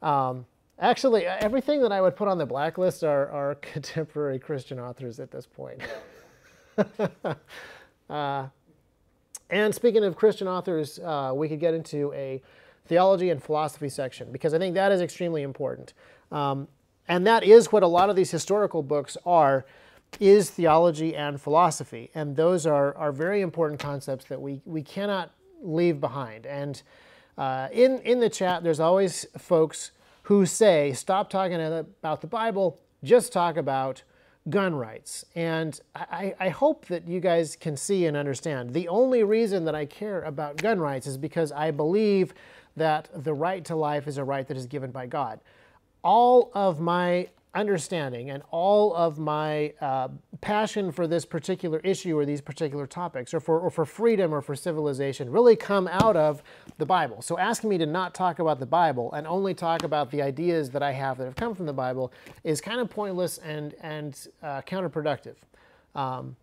Um, actually, everything that I would put on the blacklist are, are <laughs> contemporary Christian authors at this point. <laughs> uh, and speaking of Christian authors, uh, we could get into a theology and philosophy section because I think that is extremely important. Um, and that is what a lot of these historical books are, is theology and philosophy. And those are, are very important concepts that we, we cannot leave behind. And uh, in, in the chat, there's always folks who say, stop talking about the Bible, just talk about gun rights. And I, I, hope that you guys can see and understand. The only reason that I care about gun rights is because I believe that the right to life is a right that is given by God. All of my understanding and all of my uh, passion for this particular issue or these particular topics or for, or for freedom or for civilization really come out of the Bible. So asking me to not talk about the Bible and only talk about the ideas that I have that have come from the Bible is kind of pointless and, and uh, counterproductive. Um,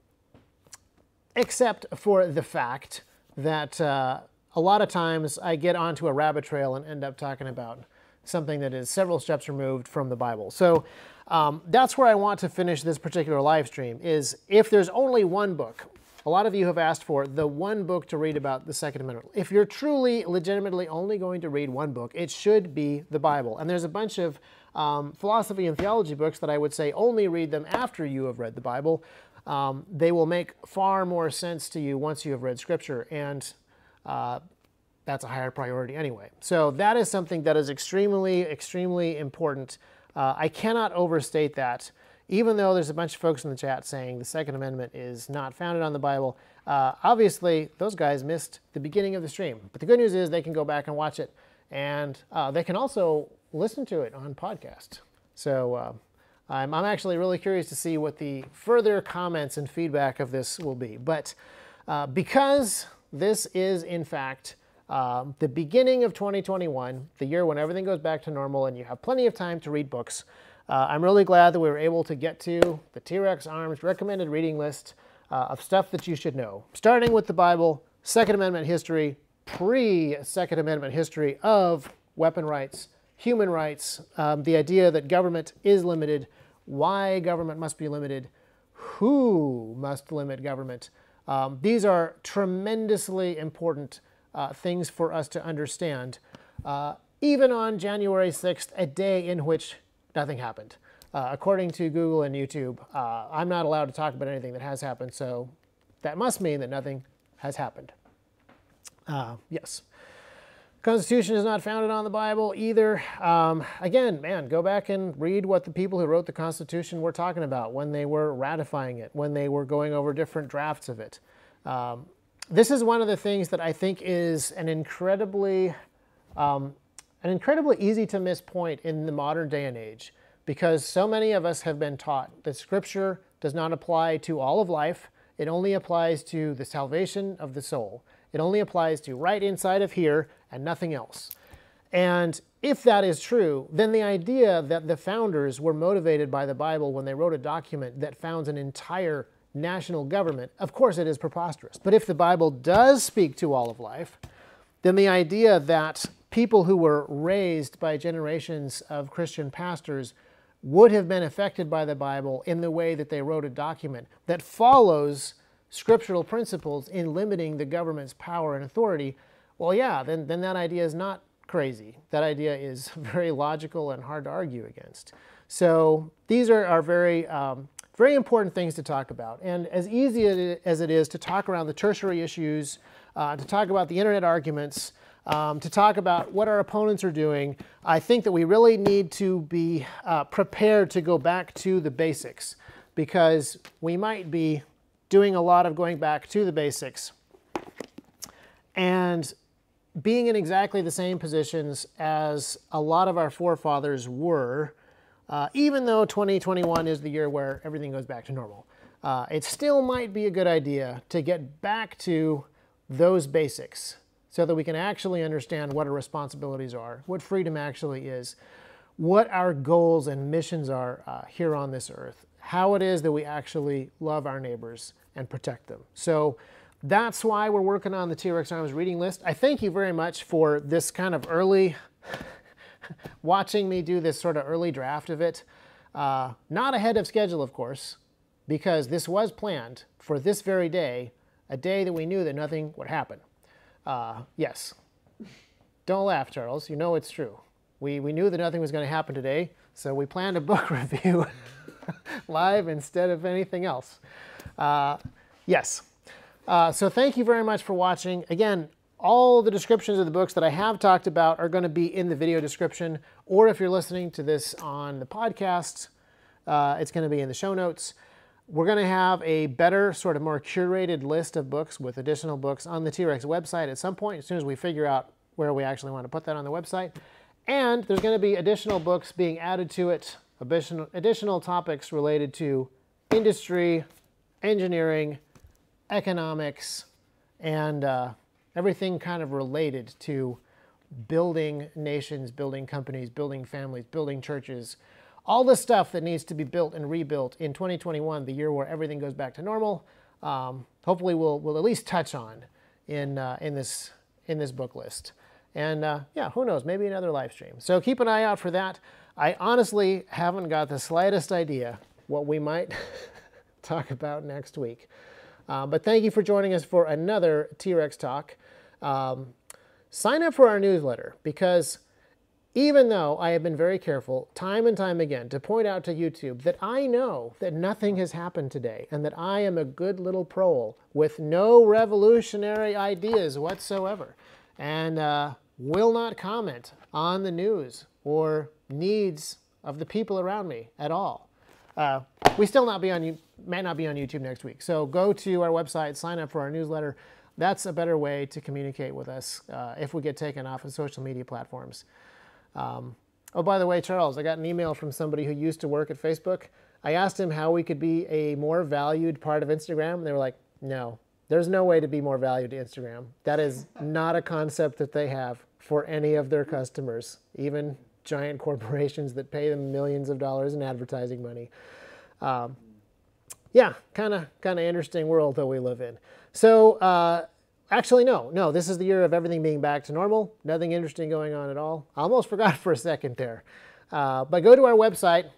except for the fact that uh, a lot of times I get onto a rabbit trail and end up talking about something that is several steps removed from the Bible. So um, that's where I want to finish this particular live stream is if there's only one book, a lot of you have asked for the one book to read about the Second Amendment. If you're truly, legitimately only going to read one book, it should be the Bible. And there's a bunch of um, philosophy and theology books that I would say only read them after you have read the Bible. Um, they will make far more sense to you once you have read Scripture. And uh, that's a higher priority anyway. So that is something that is extremely, extremely important. Uh, I cannot overstate that. Even though there's a bunch of folks in the chat saying the Second Amendment is not founded on the Bible, uh, obviously those guys missed the beginning of the stream. But the good news is they can go back and watch it, and uh, they can also listen to it on podcast. So uh, I'm, I'm, actually really curious to see what the further comments and feedback of this will be. But uh, because this is in fact um, the beginning of 2021, the year when everything goes back to normal and you have plenty of time to read books. Uh, I'm really glad that we were able to get to the T-Rex Arms recommended reading list uh, of stuff that you should know, starting with the Bible, Second Amendment history, pre-Second Amendment history of weapon rights, human rights, um, the idea that government is limited, why government must be limited, who must limit government. Um, these are tremendously important uh, things for us to understand, uh, even on January 6th, a day in which nothing happened. Uh, according to Google and YouTube, uh, I'm not allowed to talk about anything that has happened, so that must mean that nothing has happened. Uh, yes. Constitution is not founded on the Bible either. Um, again, man, go back and read what the people who wrote the Constitution were talking about when they were ratifying it, when they were going over different drafts of it. Um, this is one of the things that I think is an incredibly, um, an incredibly easy to miss point in the modern day and age, because so many of us have been taught that Scripture does not apply to all of life. It only applies to the salvation of the soul. It only applies to right inside of here and nothing else. And if that is true, then the idea that the founders were motivated by the Bible when they wrote a document that founds an entire national government, of course it is preposterous. But if the Bible does speak to all of life, then the idea that people who were raised by generations of Christian pastors would have been affected by the Bible in the way that they wrote a document that follows scriptural principles in limiting the government's power and authority, well, yeah, then, then that idea is not crazy. That idea is <laughs> very logical and hard to argue against. So these are, are very, um, very important things to talk about. And as easy as it is to talk around the tertiary issues, uh, to talk about the internet arguments, um, to talk about what our opponents are doing, I think that we really need to be uh, prepared to go back to the basics because we might be doing a lot of going back to the basics and being in exactly the same positions as a lot of our forefathers were, uh, even though 2021 is the year where everything goes back to normal. Uh, it still might be a good idea to get back to those basics so that we can actually understand what our responsibilities are, what freedom actually is, what our goals and missions are uh, here on this earth, how it is that we actually love our neighbors, and protect them. So that's why we're working on the T-Rex Arms reading list. I thank you very much for this kind of early, <laughs> watching me do this sort of early draft of it. Uh, not ahead of schedule, of course, because this was planned for this very day, a day that we knew that nothing would happen. Uh, yes. Don't laugh, Charles. You know it's true. We, we knew that nothing was going to happen today, so we planned a book <laughs> review <laughs> live instead of anything else. Uh, yes. Uh, so thank you very much for watching. Again, all the descriptions of the books that I have talked about are going to be in the video description, or if you're listening to this on the podcast, uh, it's going to be in the show notes. We're going to have a better, sort of more curated list of books with additional books on the T-Rex website at some point, as soon as we figure out where we actually want to put that on the website. And there's going to be additional books being added to it, additional, additional topics related to industry, engineering, economics, and uh, everything kind of related to building nations, building companies, building families, building churches, all the stuff that needs to be built and rebuilt in 2021, the year where everything goes back to normal. Um, hopefully, we'll, we'll at least touch on in, uh, in, this, in this book list. And uh, yeah, who knows, maybe another live stream. So keep an eye out for that. I honestly haven't got the slightest idea what we might <laughs> talk about next week. Uh, but thank you for joining us for another T-Rex Talk. Um, sign up for our newsletter because even though I have been very careful time and time again to point out to YouTube that I know that nothing has happened today and that I am a good little prole with no revolutionary ideas whatsoever and uh, will not comment on the news or needs of the people around me at all. Uh, we still not be on might not be on YouTube next week. So go to our website, sign up for our newsletter. That's a better way to communicate with us uh, if we get taken off of social media platforms. Um, oh, by the way, Charles, I got an email from somebody who used to work at Facebook. I asked him how we could be a more valued part of Instagram, and they were like, no, there's no way to be more valued to Instagram. That is not a concept that they have for any of their customers, even giant <laughs> corporations that pay them millions of dollars in advertising money. Um, yeah, kind of kind of interesting world that we live in. So uh, actually, no, no, this is the year of everything being back to normal. Nothing interesting going on at all. I almost <laughs> forgot for a second there. Uh, but go to our website,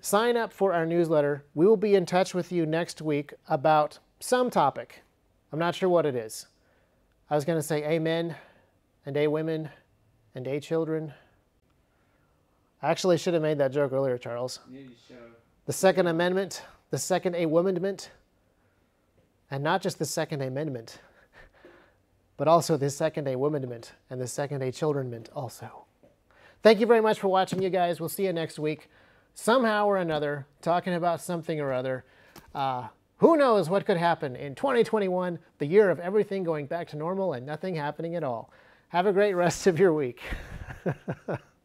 sign up for our newsletter. We will be in touch with you next week about some topic. I'm not sure what it is. I was going to say amen and a women and a children. I actually should have made that joke earlier, Charles. Yeah. The Second Amendment the Second Amendment, and not just the Second Amendment, but also the second day womenment and the second A childrenment also. Thank you very much for watching, you guys. We'll see you next week, somehow or another, talking about something or other. Uh, who knows what could happen in 2021, the year of everything going back to normal and nothing happening at all. Have a great rest of your week. <laughs>